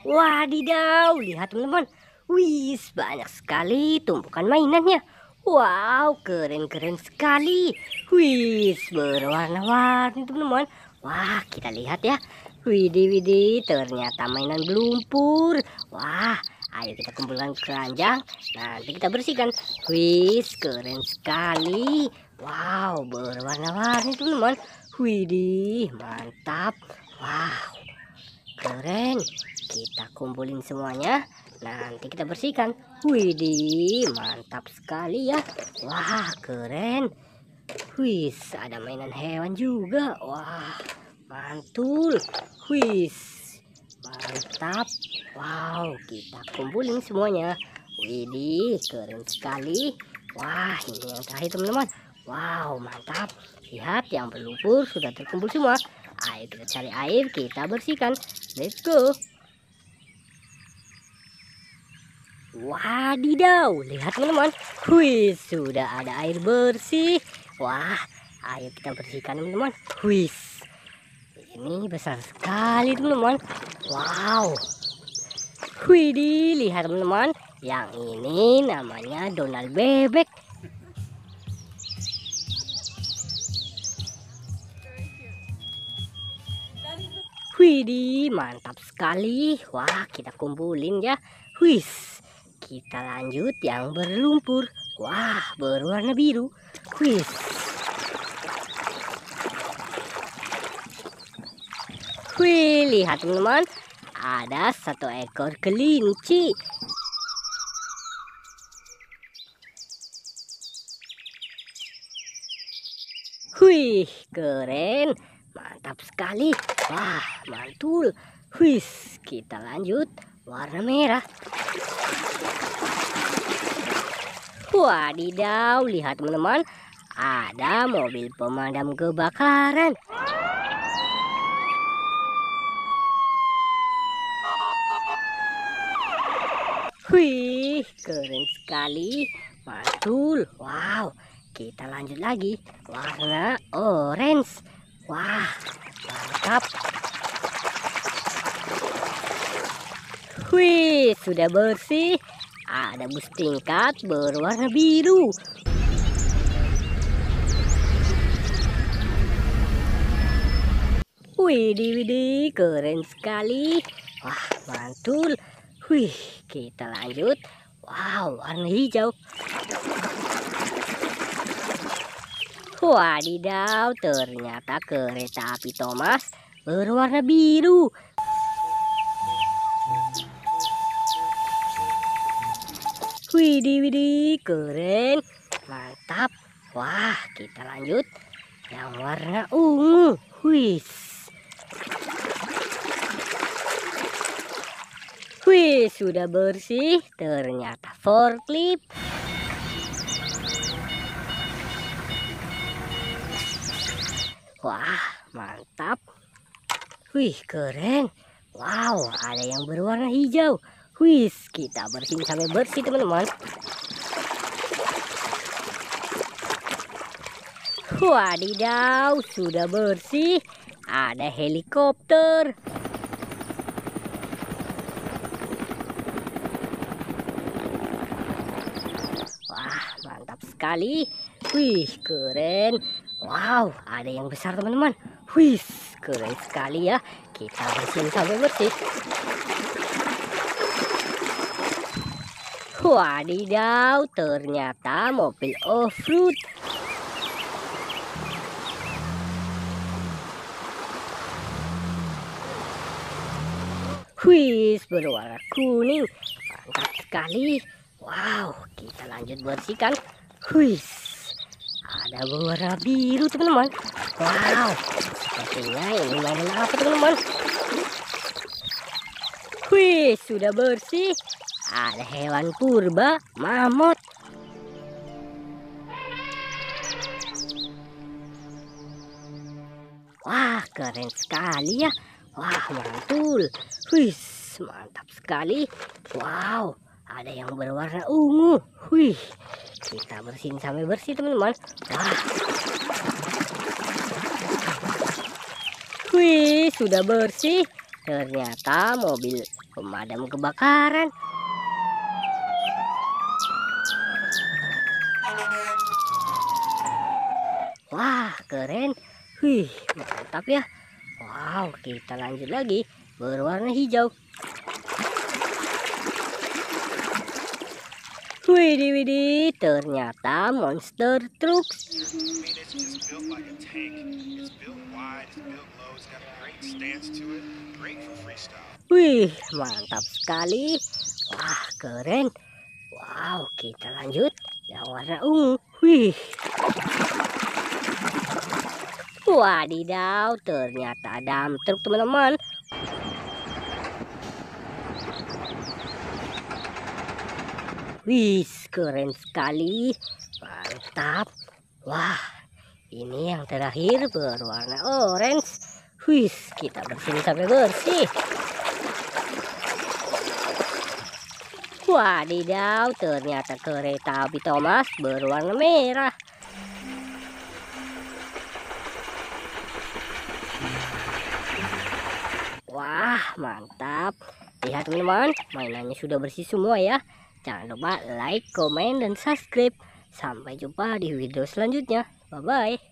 Wadidaw, lihat teman-teman. Wih, banyak sekali tumpukan mainannya. Wow, keren-keren sekali. Wih, berwarna-warni teman-teman. Wah, kita lihat ya. Widih, widih, ternyata mainan lumpur. Wah, ayo kita kumpulkan keranjang. Nanti kita bersihkan. Wih, keren sekali. Wow, berwarna-warni teman-teman. Widih, mantap. Wow, keren. Kita kumpulin semuanya. Nanti kita bersihkan. Widih, mantap sekali ya. Wah, keren. Wih, ada mainan hewan juga. Wah, mantul. Wih, mantap. Wow, kita kumpulin semuanya. Widih, keren sekali. Wah, ini yang terakhir teman-teman. Wow, mantap. Lihat yang berlumpur sudah terkumpul semua. Ayo kita cari air, kita bersihkan. Let's go. Wadidaw, lihat teman-teman. Wih, sudah ada air bersih. Wah, ayo kita bersihkan teman-teman. Wih, ini besar sekali teman-teman. Wow. Wih, lihat teman-teman. Yang ini namanya Donald bebek. Wih, mantap sekali. Wah, kita kumpulin ya. Wih, kita lanjut yang berlumpur. Wah, berwarna biru. Wih. Wih, lihat teman-teman. Ada satu ekor kelinci. Wih, keren. Mantap sekali. Wah, mantul. Wih, kita lanjut warna merah. Wadidaw, lihat teman-teman, ada mobil pemadam kebakaran. Wih, keren sekali, mantul. Wow, kita lanjut lagi, warna orange. Wah, mantap. Wih, sudah bersih ada bus tingkat berwarna biru. Widih, widih, keren sekali. Wah, mantul. Wih, kita lanjut. Wow, warna hijau. Wadidaw, ternyata kereta api Thomas berwarna biru. Widih, widih, keren. Mantap. Wah, kita lanjut. Yang warna ungu. Wih. Wih, sudah bersih. Ternyata forklift. Wah, mantap. Wih, keren. Wow, ada yang berwarna hijau. Wih, kita bersihin sampai bersih teman-teman. Wadidaw, sudah bersih. Ada helikopter. Wah, mantap sekali. Wih, keren. Wow, ada yang besar teman-teman. Wih, keren sekali ya. Kita bersihin sampai bersih. Wadidaw, ternyata mobil off-road. Wih, berwarna kuning. Mantap sekali. Wow, kita lanjut bersihkan. Wih, ada berwarna biru teman-teman. Wow, sepertinya ini mainan apa teman-teman? Wih, sudah bersih. Ada hewan purba, mamut. Wah, keren sekali ya. Wah, mantul. Wih, mantap sekali. Wow, ada yang berwarna ungu. Wih, kita bersihin sampai bersih teman-teman. Wah. Wih, sudah bersih. ternyata mobil pemadam kebakaran. Wah, keren. Wih, mantap ya. Wow, kita lanjut lagi. Berwarna hijau. Widih, widih, ternyata monster trucks. Wih, mantap sekali. Wah, keren. Wow, kita lanjut yang warna ungu. Wih. Wadidaw, ternyata ada truk teman-teman. Wih, keren sekali. Mantap. Wah, ini yang terakhir berwarna orange. Wih, kita bersihin sampai bersih. Wadidaw, ternyata kereta api Thomas berwarna merah. Mantap. Lihat teman-teman, mainannya sudah bersih semua ya. Jangan lupa like, komen, dan subscribe. Sampai jumpa di video selanjutnya. Bye-bye.